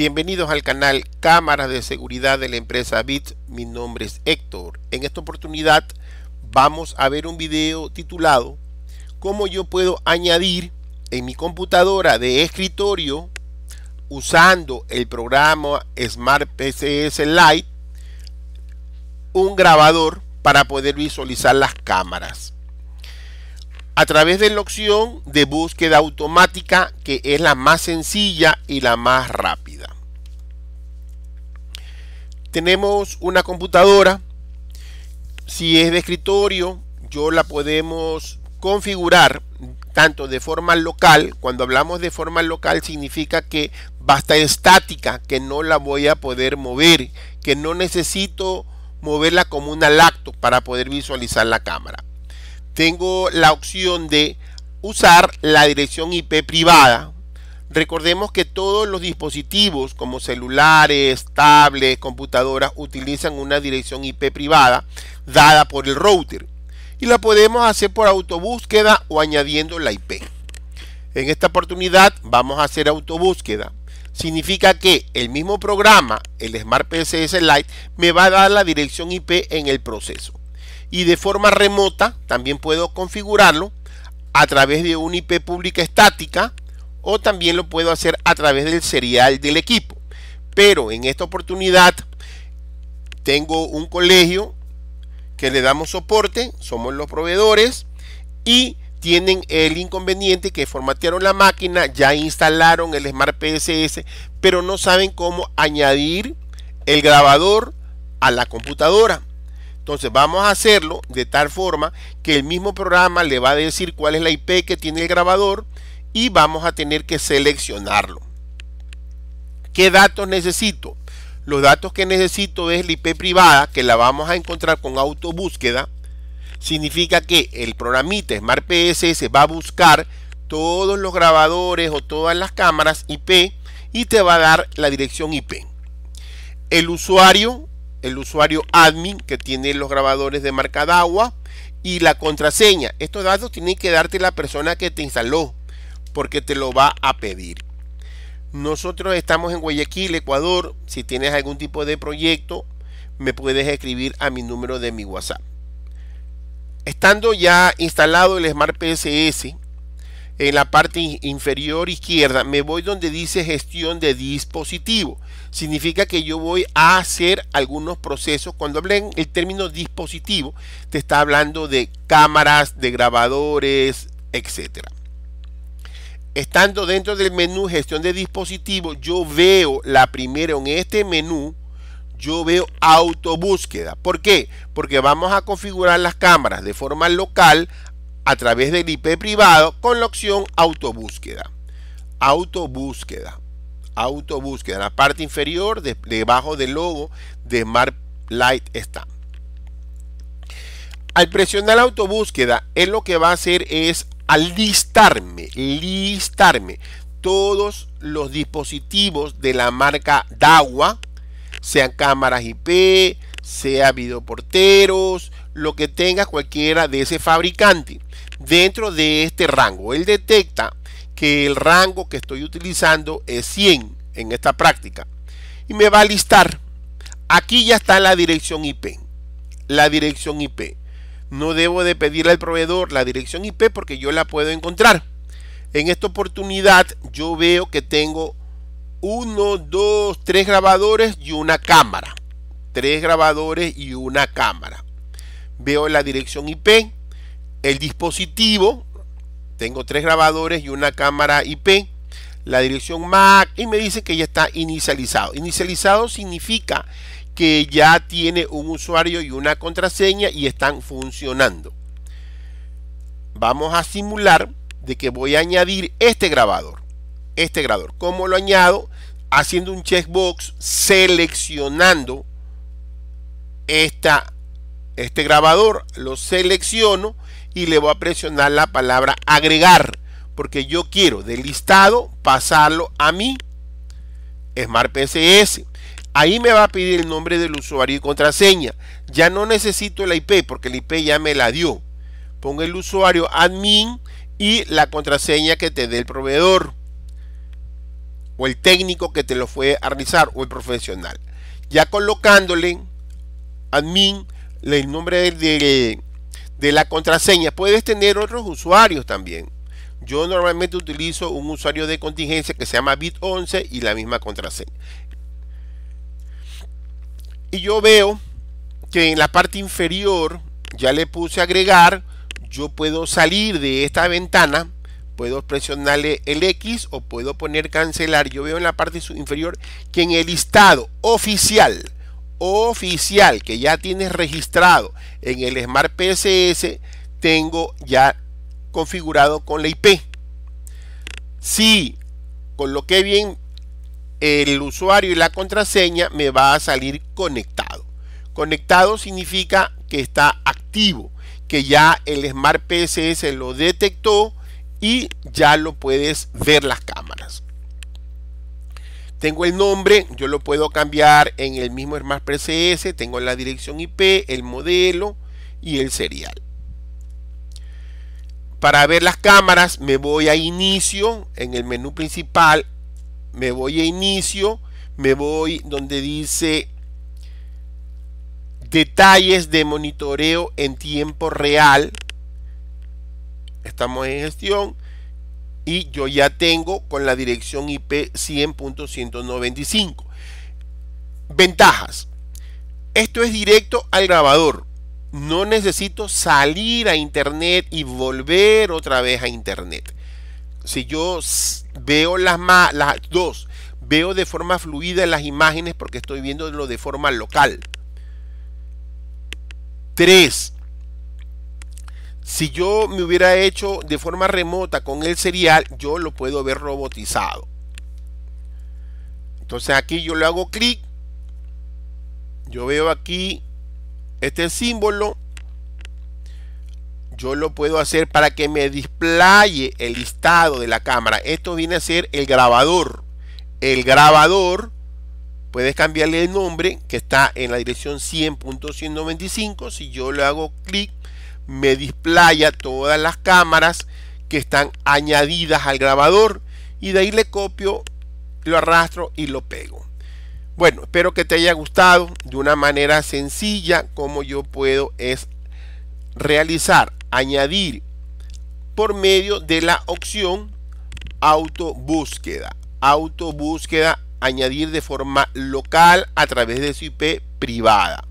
Bienvenidos al canal Cámaras de Seguridad de la empresa BIT. Mi nombre es Héctor. En esta oportunidad vamos a ver un video titulado Cómo yo puedo añadir en mi computadora de escritorio usando el programa Smart PCS Lite un grabador para poder visualizar las cámaras a través de la opción de búsqueda automática que es la más sencilla y la más rápida. Tenemos una computadora, si es de escritorio, yo la podemos configurar tanto de forma local, cuando hablamos de forma local significa que va a estar estática, que no la voy a poder mover, que no necesito moverla como una lacto para poder visualizar la cámara tengo la opción de usar la dirección IP privada. Recordemos que todos los dispositivos como celulares, tablets, computadoras utilizan una dirección IP privada dada por el router y la podemos hacer por autobúsqueda o añadiendo la IP. En esta oportunidad vamos a hacer autobúsqueda. Significa que el mismo programa, el Smart PCS Lite, me va a dar la dirección IP en el proceso y de forma remota también puedo configurarlo a través de una IP pública estática o también lo puedo hacer a través del serial del equipo. Pero en esta oportunidad tengo un colegio que le damos soporte, somos los proveedores y tienen el inconveniente que formatearon la máquina, ya instalaron el Smart PSS, pero no saben cómo añadir el grabador a la computadora. Entonces vamos a hacerlo de tal forma que el mismo programa le va a decir cuál es la IP que tiene el grabador y vamos a tener que seleccionarlo. ¿Qué datos necesito? Los datos que necesito es la IP privada que la vamos a encontrar con autobúsqueda. Significa que el programita Smart PSS va a buscar todos los grabadores o todas las cámaras IP y te va a dar la dirección IP. El usuario el usuario admin que tiene los grabadores de marca agua y la contraseña. Estos datos tienen que darte la persona que te instaló porque te lo va a pedir. Nosotros estamos en Guayaquil, Ecuador. Si tienes algún tipo de proyecto, me puedes escribir a mi número de mi WhatsApp. Estando ya instalado el Smart PSS, en la parte inferior izquierda me voy donde dice gestión de dispositivo. Significa que yo voy a hacer algunos procesos. Cuando hablen el término dispositivo, te está hablando de cámaras, de grabadores, etcétera. Estando dentro del menú gestión de dispositivo, yo veo la primera en este menú, yo veo autobúsqueda. ¿Por qué? Porque vamos a configurar las cámaras de forma local a través del IP privado con la opción autobúsqueda. Autobúsqueda. Autobúsqueda. En la parte inferior, debajo del logo de Smart Light está. Al presionar autobúsqueda, él lo que va a hacer es alistarme, listarme todos los dispositivos de la marca DAWA, sean cámaras IP, sea videoporteros, lo que tenga cualquiera de ese fabricante dentro de este rango. Él detecta que el rango que estoy utilizando es 100 en esta práctica y me va a listar. Aquí ya está la dirección IP. La dirección IP. No debo de pedirle al proveedor la dirección IP porque yo la puedo encontrar. En esta oportunidad yo veo que tengo uno, dos, tres grabadores y una cámara. Tres grabadores y una cámara. Veo la dirección IP el dispositivo, tengo tres grabadores y una cámara IP, la dirección MAC y me dice que ya está inicializado. Inicializado significa que ya tiene un usuario y una contraseña y están funcionando. Vamos a simular de que voy a añadir este grabador. Este grabador. ¿Cómo lo añado? Haciendo un checkbox, seleccionando esta, este grabador. Lo selecciono y le voy a presionar la palabra agregar porque yo quiero del listado pasarlo a mi Smart PCS. Ahí me va a pedir el nombre del usuario y contraseña. Ya no necesito la IP porque la IP ya me la dio. Pongo el usuario admin y la contraseña que te dé el proveedor. o el técnico que te lo fue a realizar o el profesional. Ya colocándole admin el nombre de, de la contraseña, puedes tener otros usuarios también. Yo normalmente utilizo un usuario de contingencia que se llama bit11 y la misma contraseña. Y yo veo que en la parte inferior ya le puse agregar. Yo puedo salir de esta ventana. Puedo presionarle el X o puedo poner cancelar. Yo veo en la parte inferior que en el listado oficial, oficial que ya tienes registrado en el Smart PSS, tengo ya configurado con la IP. Si coloqué bien el usuario y la contraseña, me va a salir conectado. Conectado significa que está activo, que ya el Smart PSS lo detectó y ya lo puedes ver las cámaras. Tengo el nombre, yo lo puedo cambiar en el mismo Smart PSS, tengo la dirección IP, el modelo y el serial. Para ver las cámaras me voy a inicio en el menú principal, me voy a inicio, me voy donde dice detalles de monitoreo en tiempo real. Estamos en gestión y yo ya tengo con la dirección IP 100.195. Ventajas. Esto es directo al grabador no necesito salir a internet y volver otra vez a internet. Si yo veo las, las dos, veo de forma fluida las imágenes porque estoy viéndolo de forma local. Tres, si yo me hubiera hecho de forma remota con el serial, yo lo puedo ver robotizado. Entonces aquí yo le hago clic. Yo veo aquí este símbolo yo lo puedo hacer para que me displaye el listado de la cámara. Esto viene a ser el grabador. El grabador, puedes cambiarle el nombre que está en la dirección 100.195. Si yo le hago clic, me displaya todas las cámaras que están añadidas al grabador. Y de ahí le copio, lo arrastro y lo pego. Bueno, espero que te haya gustado de una manera sencilla como yo puedo es realizar, añadir por medio de la opción auto búsqueda. Auto búsqueda, añadir de forma local a través de su IP privada.